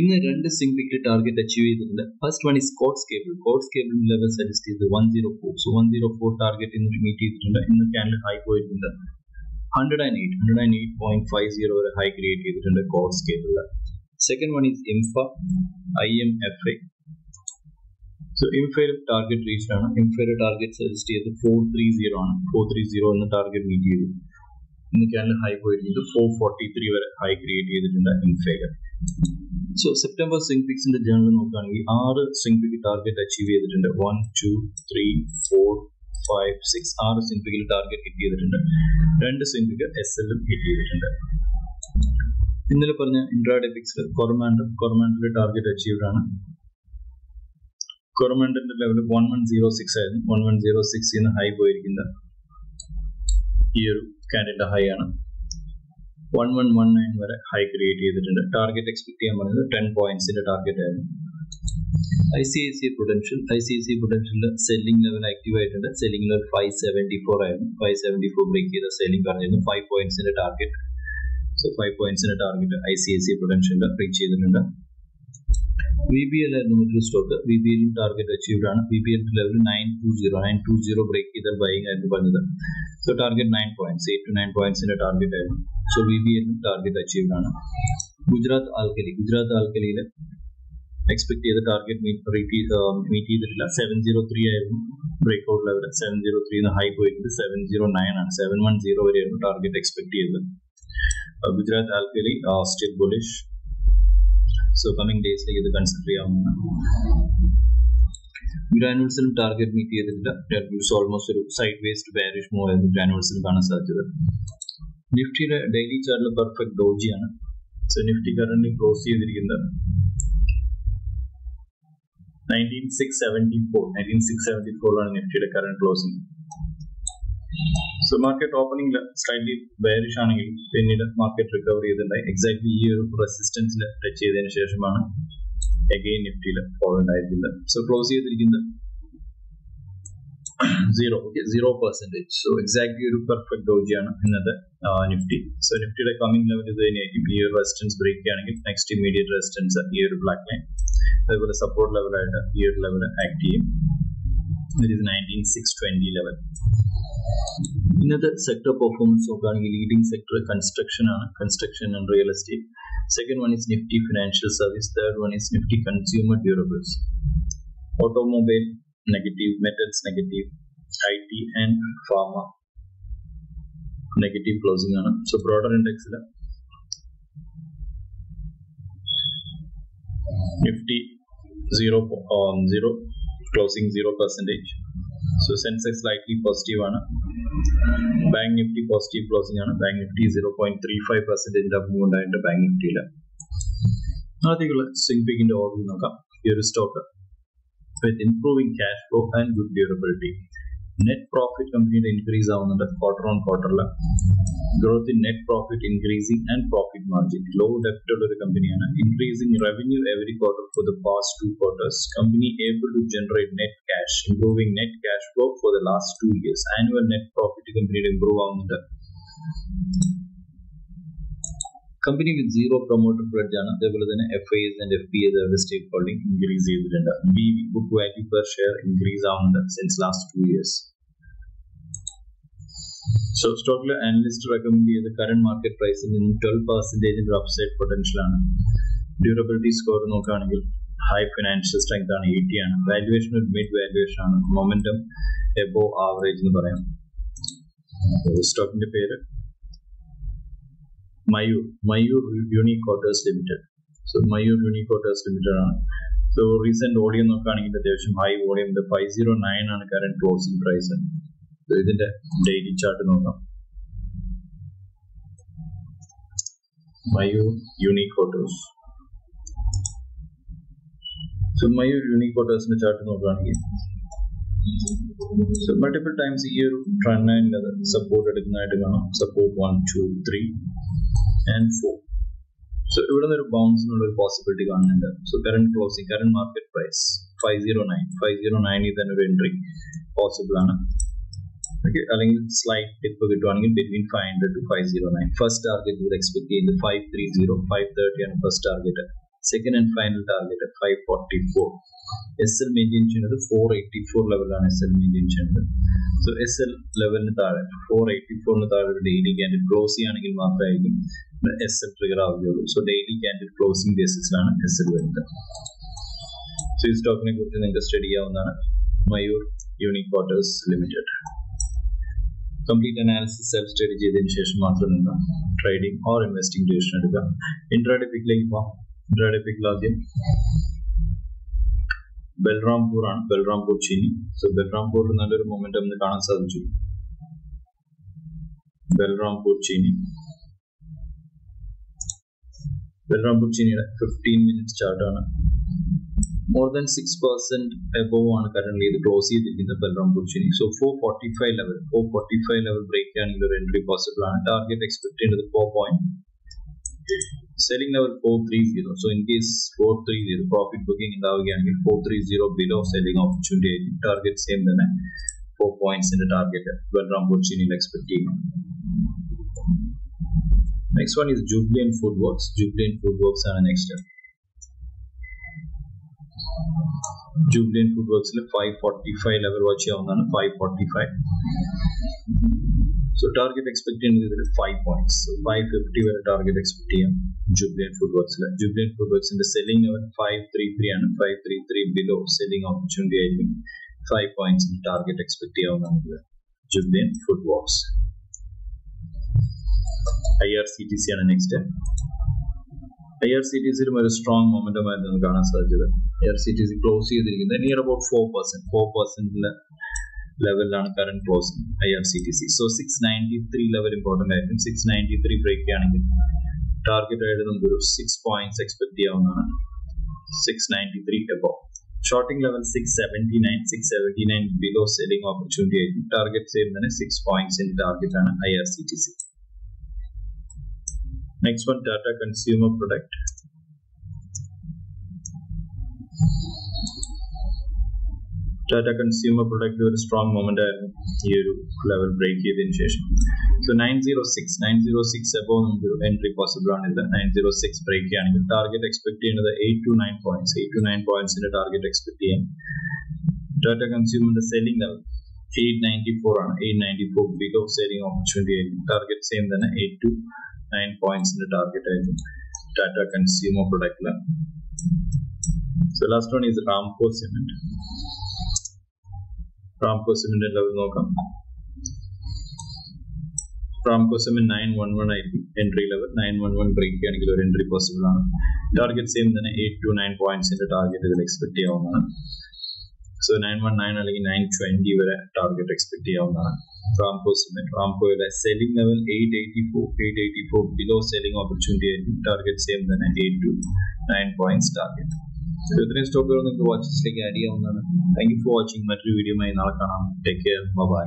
ഇന്ന് രണ്ട് സിംഗ്ലിക്കൽ target achieve ചെയ്തിട്ടുണ്ട് first one is cords cable cords cable level suggest ചെയ്ത് one zero four so one zero four target ഇന്ന് meet ചെയ്തിട്ടുണ്ട് ഇന്ന് ക്യാൻഡിൽ ഹൈ പോയിട്ടുണ്ട് hundred and eight hundred and eight point five zero വരെ high create ചെയ്തിട്ടുണ്ട് coats കേബിളിൽ second one is IMFA I M F I so ഇംഫയുടെ target reach ആണ് ഇംഫയുടെ target suggest ചെയ്ത് four three zero ആണ് four three zero എന്ന target meet ചെയ്തു ഇന്ന് candle high പോയിട്ടുണ്ട് ഫോർ ഫോർട്ടി ത്രീ വരെ ഹൈ ക്രിയേറ്റ് ചെയ്തിട്ടുണ്ട് ഇൻഫേഗർ സോ സെപ്റ്റംബർ സ്വിംഗ് പിക്സിന്റെ ജേണൽ നോക്കുകയാണെങ്കിൽ ആറ് സ്വിംഗ് പിക്ക് ടാർഗറ്റ് അച്ചീവ് ചെയ്തിട്ടുണ്ട്. One two three four five six ആറ് സ്വിംഗ് പിക്കിൽ ടാർഗറ്റ് ഹിറ്റ് ചെയ്തിട്ടുണ്ട്. രണ്ട് സ്വിംഗ് പിക്ക് എസ് എല്ലും ഹിറ്റ് ചെയ്തിട്ടുണ്ട്. ഇന്നലെ പറഞ്ഞ ഇൻട്രാഡേ പിക്സിൽ കൊറമാൻഡർ കൊറമാൻഡറിന്റെ ടാർഗറ്റ് അച്ചീവ്ഡ് ആണ്. കൊറമാൻഡറിന്റെ level one one zero six ആയിരുന്നു. One one zero six high പോയിരിക്കുന്ന ഈ ഒരു ക്യാൻഡിന്റെ ഹൈ ആണ്. വൺ വൺ വൺ നയൻ വരെ ഹൈ ക്രിയേറ്റ് ചെയ്തിട്ടുണ്ട്. ടാർഗറ്റ് എക്സ്പെക്ട് ചെയ്യാൻ പറയുന്നത് ടെൻ പോയിന്റ്സിന്റെ ടാർഗറ്റ് ആയിരുന്നു. I C I C potential I C I C പൊട്ടൻഷ്യലിൽ സെല്ലിംഗ് ലെവൽ ആക്റ്റീവ് ആയിട്ടുണ്ട്. Selling level five seventy four ആയിരുന്നു. ഫൈവ് സെവന്റി ഫോർ ബ്രേക്ക് ചെയ്ത സെല്ലിംഗ് പറഞ്ഞിരുന്നു. ഫൈവ് പോയിന്റ്സിന്റെ target so five പോയിന്റ്സിന്റെ target I C I C പൊട്ടൻഷ്യലിൽ reach ചെയ്തിട്ടുണ്ട്. V B L ആയിരുന്നു മറ്റൊരു സ്റ്റോക്ക് വി ബി എല്ലും ടാർഗറ്റ് അച്ചീവ്ഡ് ആണ്. V B L level nine two zero nine two zero break ചെയ്താൽ ബൈങ് ആയിരുന്നു പറഞ്ഞത്. So target nine points eight two nine പോയിന്റ്സിന്റെ target ആയിരുന്നു. സോ വി ബി എല്ലും target achieved ആണ്. ഗുജറാത്ത് ആൽക്കലി ഗുജറാത്ത് ആൽക്കലിയിൽ expect ചെയ്ത ടാർഗറ്റ് മീറ്റ് ചെയ്തിട്ടില്ല. സെവൻ സീറോ ത്രീ ആയിരുന്നു break out level seven zero ത്രീന്ന് high പോയിട്ട് സെവൻ സീറോ നയൻ ആണ്. സെവൻ വൺ സീറോ വരെയായിരുന്നു ടാർഗറ്റ് എക്സ്പെക്ട് ചെയ്തത്. Gujarat alkali still bullish so coming ഡേയ്സിലേക്ക് ഇത് കൺസിഡർ ചെയ്യാവുന്നതാണ്. ഗ്രാനുവൽസിലും ടാർഗറ്റ് മീറ്റ് ചെയ്തിട്ടില്ല. ഗ്രാനുവൽസ് ഓൾമോസ്റ്റ് ഒരു സൈഡ് വേസ്റ്റ് ബാരിഷ് മൂവ് ആയിരുന്നു. ഗ്രാനുവൽസിലും കാണാൻ സാധ്യത. നിഫ്റ്റിയുടെ ഡെയിലി ചാർട്ടിൽ പെർഫെക്റ്റ് ഡോജിയാണ്. സോ നിഫ്റ്റി കറന്റ് ക്ലോസ് ചെയ്തിരിക്കുന്നത് nineteen six seventy four nineteen six seventy ഫോറിലാണ് നിഫ്റ്റിയുടെ കറന്റ് ക്ലോസിംഗ് സോ മാർക്കറ്റ് ഓപ്പണിംഗിൽ സ്ലൈറ്റ്ലി ബെയറിഷ് ആണെങ്കിൽ പിന്നീട് മാർക്കറ്റ് റിക്കവർ ചെയ്തിട്ടുണ്ടായി. എക്സാക്ട്ലി ഈ ഒരു റെസിസ്റ്റൻസിൽ ടച്ച് ചെയ്തതിനു ശേഷമാണ് അഗെയിൻ നിഫ്റ്റിയിൽ ഫോൾ ഉണ്ടായിരിക്കുന്നത് സോ ക്ലോസ് ചെയ്തിരിക്കുന്നത് zero okay zero percentage so exactly ഒരു പെർഫെക്റ്റ് ഡോജിയാണ് ഇന്നത്തെ നിഫ്റ്റി സോ നിഫ്റ്റിയുടെ കമ്മിങ് ലെവൽ ഇത് തന്നെയായിരിക്കും ഈ ഒരു റെസിസ്റ്റൻസ് ബ്രേക്ക് ചെയ്യുകയാണെങ്കിൽ നെക്സ്റ്റ് ഇമീഡിയറ്റ് റെസിസ്റ്റൻസ് ഈ ഒരു ബ്ലാക്ക് ലൈൻ അതേപോലെ സപ്പോർട്ട് ലെവലായിട്ട് ഈ ഒരു ലെവൽ ആക്ട് ചെയ്യും it is nineteen six twenty level ഇന്നത്തെ സെക്ടർ പെർഫോമൻസ് നോക്കുകയാണെങ്കിൽ ലീഡിംഗ് സെക്ടർ കൺസ്ട്രക്ഷൻ ആണ് construction and real estate second one is Nifty financial service third one is Nifty consumer durables automobile metals negative I T and pharma negative closing ആണ്. So broader ഇൻഡെക്സിൽ Nifty zero zero closing zero percentage so Sensex lightly positive ആണ്. Bank Nifty positive closing ആണ്. Bank Nifty zero point three five percentage up ഉണ്ടായിട്ടുണ്ട് bank നിഫ്റ്റിയിൽ ആദ്യമുള്ള swing പിക്കിന്റെ order നോക്കാം. ഈ ഒരു stock with improving cash flow and good durability net profit കമ്പനിയുടെ ഇൻക്രീസ് ആവുന്നുണ്ട് ക്വാർട്ടർ ഓൺ ക്വാർട്ടറിൽ growth in net profit increasing and profit margin low ഡെപ്റ്റ് ഉള്ള ഒരു കമ്പനിയാണ് increasing revenue every quarter for the past two quarters company able to generate net cash improving net cash flow for the last two years annual net profit കമ്പനിയുടെ improve ആവുന്നുണ്ട് company with zero promoter pledge ആണ്. അതേപോലെ തന്നെ F I S and F P S അവരുടെ stake holding increase ചെയ്തിട്ടുണ്ട്. B book value per share increase ആവുന്നുണ്ട് since last two years so സ്റ്റോക്കിൽ analyst recommend ചെയ്ത കറന്റ് മാർക്കറ്റ് പ്രൈസിൽ നിന്ന് ട്വൽവ് പെർസെന്റേജിന്റെ അപ്സൈഡ് പൊട്ടൻഷ്യൽ ആണ്. ഡ്യൂറബിലിറ്റി സ്കോർ നോക്കുകയാണെങ്കിൽ ഹൈ ഫിനാൻഷ്യൽ സ്ട്രെങ്ത് ആണ് എയ്റ്റി ആണ്. വാല്യുവേഷൻ ഒരു മിഡ് വാല്യുവേഷൻ ആണ്. മൊമെന്റം എബോ ആവറേജ് എന്ന് പറയാം. സ്റ്റോക്കിന്റെ പേര് Mayur Mayur unique quarters limited so Mayur unique quarters limited ആണ്. സോ റീസെന്റ് വോളിയം നോക്കുകയാണെങ്കിൽ അത്യാവശ്യം high volume five zero nine ആണ് കറന്റ് ക്ലോസിംഗ് പ്രൈസ് ഇതിന്റെ ഡെയിലി ചാർട്ട് നോക്കാം. Mayur unique quarters so Mayur unique ക്വാർട്ടേഴ്സിന്റെ chart നോക്കുകയാണെങ്കിൽ സോ മൾട്ടിപ്പിൾ ടൈംസ് ഈ ഒരു trend ലൈനിൽ അത് സപ്പോർട്ട് എടുക്കുന്നതായിട്ട് കാണാം support one two three and four so ഇവിടെ നിന്ന് ഒരു ബൗൺസിനുള്ള ഒരു പോസിബിലിറ്റി കാണുന്നുണ്ട് so current closing current market price five zero nine five zero നയനിൽ തന്നെ ഒരു എൻട്രി പോസിബിൾ ആണ് ഓക്കെ അല്ലെങ്കിൽ സ്ലൈറ്റ് ടിപ്പ് കിട്ടുവാണെങ്കിൽ between five hundred to five zero nine first target ഇവിടെ എക്സ്പെക്ട് ചെയ്യുന്നത് five three zero five thirty ആണ് first target second and final target five forty four S L maintain ചെയ്യുന്നത് four eighty four ലെവലാണ് S L maintain ചെയ്യുന്നത്. So S L ലെവലിന് താഴെ four eighty ഫോറിന് താഴെ daily candle close ചെയ്യുകയാണെങ്കിൽ മാത്രമായിരിക്കും S L trigger ആവുകയുള്ളൂ. സോ ഡെയിലി ക്യാൻഡിൽ ക്ലോസിംഗ് ബേസിസിലാണ് എസ് എൽ വരുന്നത്. സോ ഈ സ്റ്റോക്കിനെ കുറിച്ച് നിങ്ങൾക്ക് സ്റ്റഡി ചെയ്യാവുന്നതാണ് Mayur unique quarters limited complete analysis self study ചെയ്തതിന് ശേഷം മാത്രം നിങ്ങൾ ട്രേഡിംഗ് ഓർ ഇൻവെസ്റ്റിംഗ് ഡിസിഷൻ എടുക്കുക. ഇൻട്രാഡേ പിക്കിലേക്ക് പോവാം. ഇൻട്രാഡേ പിക്കിൽ ആദ്യം ബൽറാംപൂർ ആണ്. ബൽറാംപൂർ ചീനി. സോ ബൽറാംപൂരിൽ നല്ലൊരു മൊമെന്റം കാണാൻ സാധിച്ചു. ബൽറാംപൂർ ചീനി. ബൽറാംപൂർ ചീനിയുടെ ഫിഫ്റ്റീൻ മിനിറ്റ്സ് ചാർട്ട് ആണ്. More than six percent above ആണ് കറന്റ് ഇത് ക്ലോസ് ചെയ്തിരിക്കുന്നത് Balrampur Chini. So four forty five level four forty five level break ആണെങ്കിൽ ഒരു എൻട്രി പോസിബിൾ ആണ്. ടാർഗറ്റ് എക്സ്പെക്ട് ചെയ്യേണ്ടത് four point selling level four three zero so in case four three zero profit booking ഉണ്ടാവുകയാണെങ്കിൽ four three zero below selling opportunity ആയിരിക്കും target same തന്നെ four പോയിന്റ്സിന്റെ target Balrampur ചീനിയിൽ expect ചെയ്യണം next one is Jubilant Food Works Jubilant Food Works ആണ് next ജൂബ്ലിയൻ food വർക്ക്സിൽ five forty five level watch ചെയ്യാവുന്നതാണ് five forty five so target expect ചെയ്യുന്നത് ഇതിൽ five points five fifty വരെ target expect ചെയ്യാം ജൂബ്ലിയൻ food വർക്ക്സിൽ ജൂബ്ലിയൻ food വർക്ക്സിന്റെ selling level five three three ആണ് five three three below selling opportunity ആയിരിക്കും five points target expect ചെയ്യാവുന്നതാണ് Jubilant Food Works I R C T C ആണ് next I R C T സിയിലും ഒരു strong momentum ആയിരുന്നു കാണാൻ സാധിച്ചത്. I R C T C close ചെയ്തിരിക്കുന്നത് near about four percent four പെർസെന്റിലെ ലെവലിലാണ് current close I R C T C so six ninety three level important ആയിരിക്കും. Six ninety three break ആണെങ്കിൽ target ആയിട്ട് നമുക്കൊരു six points expect ചെയ്യാവുന്നതാണ്. Six ninety three above shorting level six seventy nine six seventy nine below selling opportunity ആയിരിക്കും target ചെയ്യുന്നതിന് six പോയിന്റ്സിന്റെ target ആണ് I R C T C Next one, Tata Consumer Product. Tata Consumer Product ഒരു strong moment ആയിരുന്നു ഈ ഒരു level break ചെയ്തതിനു ശേഷം so nine zero six nine zero six above നമുക്ക് എൻട്രി പോസിബിൾ ആണ് ഇത് നയൻ സീറോ സിക്സ് ബ്രേക്ക് ആണെങ്കിൽ ടാർഗറ്റ് എക്സ്പെക്ട് ചെയ്യുന്നത് eight two nine points eight two nine പോയിന്റ്സിന്റെ target expect ചെയ്യാം Tata കൺസ്യൂമറിന്റെ selling level eight ninety four ആണ് eight ninety four below selling opportunity ആയിരിക്കും target same തന്നെ eight two nine പോയിന്റ്സിന്റെ target ആയിരിക്കും Tata consumer പ്രൊഡക്റ്റില് so last one is Ramco cement Ramco cement level നോക്കാം Ramco cement nine one one ആയിരിക്കും entry level nine one one break ആണെങ്കിൽ ഒരു entry possible ആണ് target same തന്നെ eight two nine പോയിന്റ്സിന്റെ target ഇതിൽ എക്സ്പെക്ട് ചെയ്യാവുന്നതാണ് so nine one nine അല്ലെങ്കിൽ നയൻ ട്വന്റി വരെ ടാർഗറ്റ് എക്സ്പെക്ട് ചെയ്യാവുന്നതാണ്. Ramco cement റാംകോയുടെ selling level eight eighty four eight eighty four below selling opportunity ആയിരിക്കും. ടാർഗറ്റ് സെയിം തന്നെ eight two nine points target ഇത്രയും സ്റ്റോക്കുകൾ നിങ്ങൾക്ക് വാച്ച് ആഡ് ചെയ്യാവുന്നതാണ്. താങ്ക് യു ഫോർ വാച്ചിങ് മറ്റൊരു വീഡിയോയുമായി നാളെ കാണാം. Take care bye